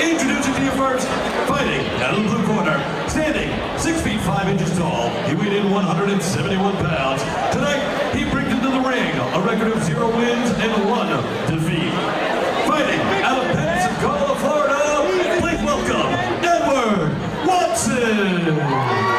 Introducing to you first, fighting out of the blue corner, standing 6 feet 5 inches tall, he weighed in 171 pounds. Tonight, he brings into the ring a record of zero wins and one defeat. Fighting out of Pensacola, Florida, please welcome Edward Watson!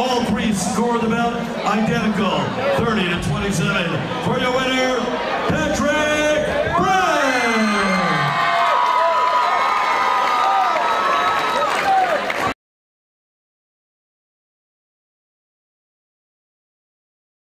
All three score the belt identical, 30 to 27. For your winner, Patrick